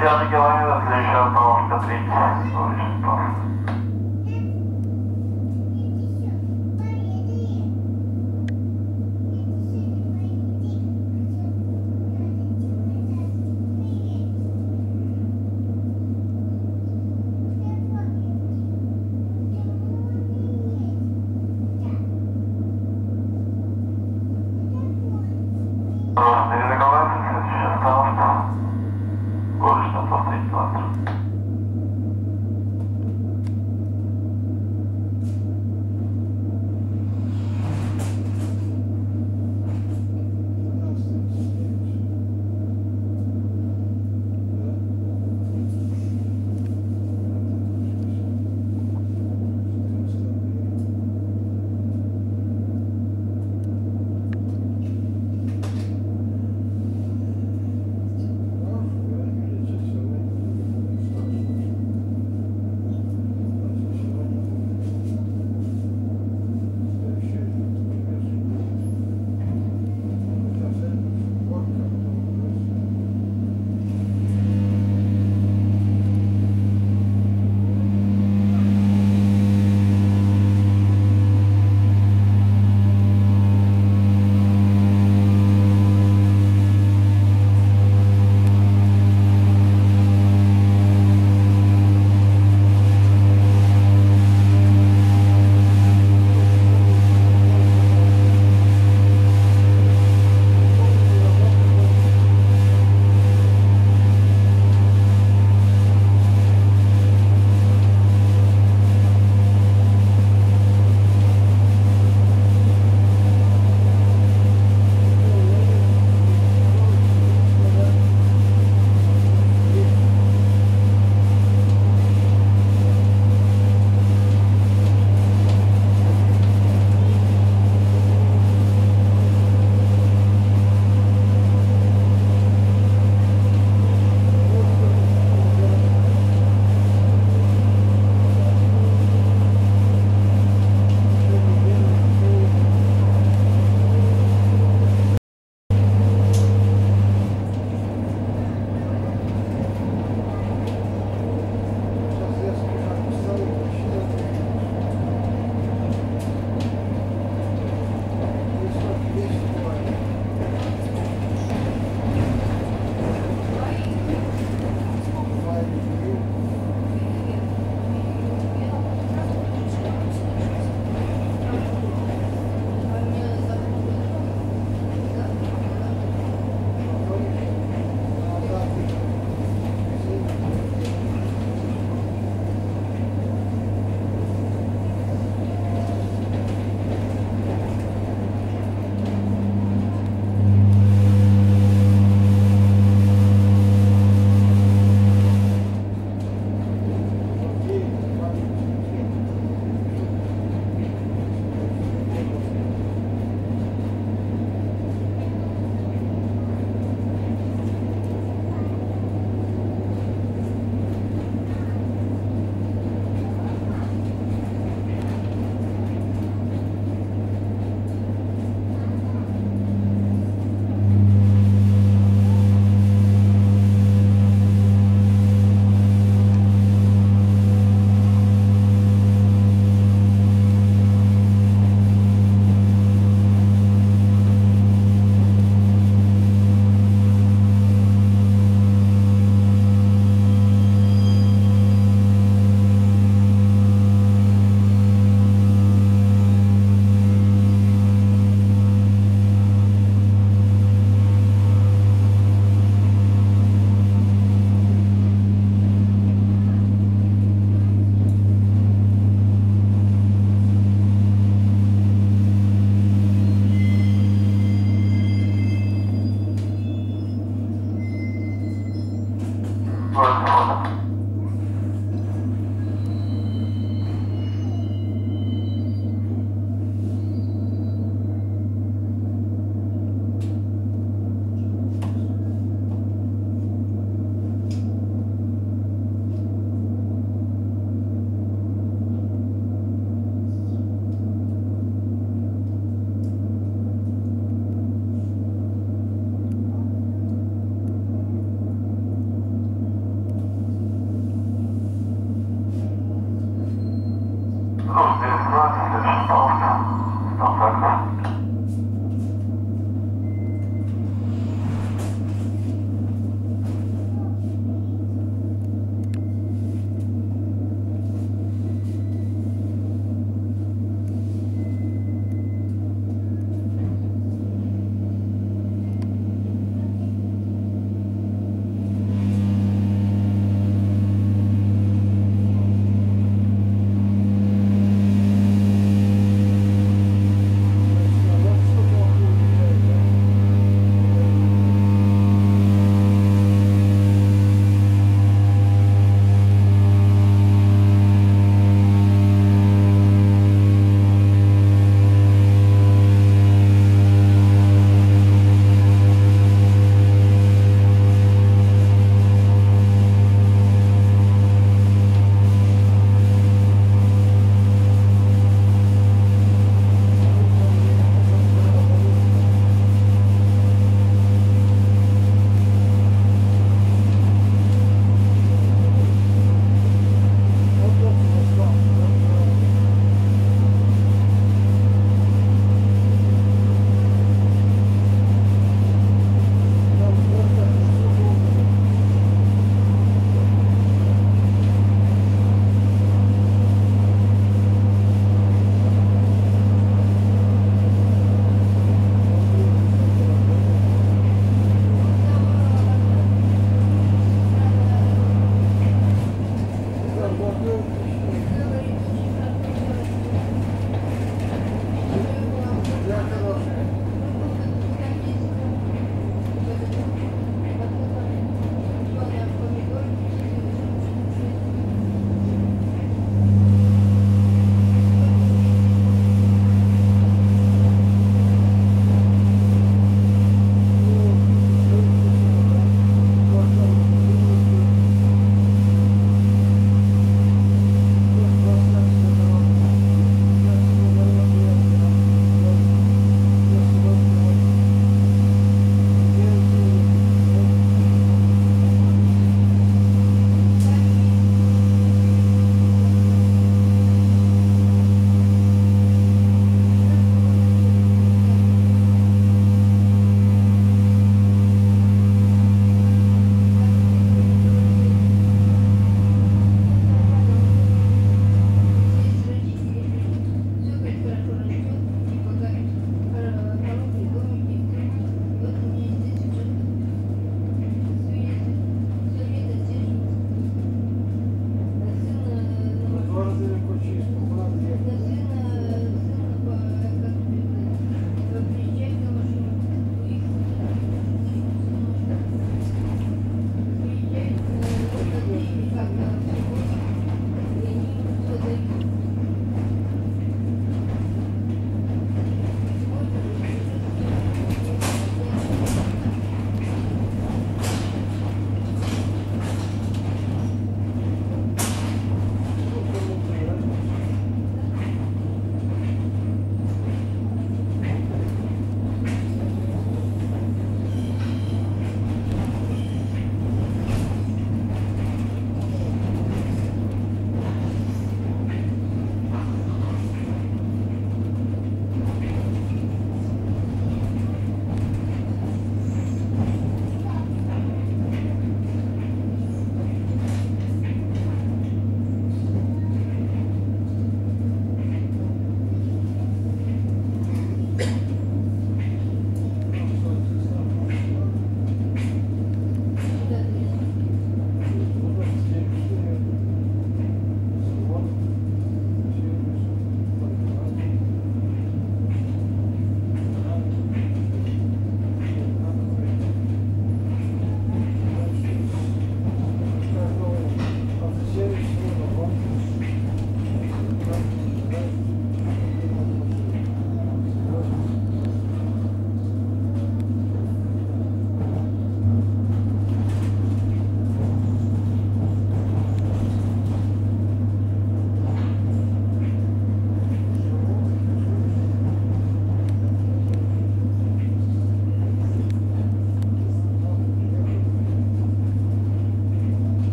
Я разговариваю с Лешатовым, с Петричем, с Лешатовым.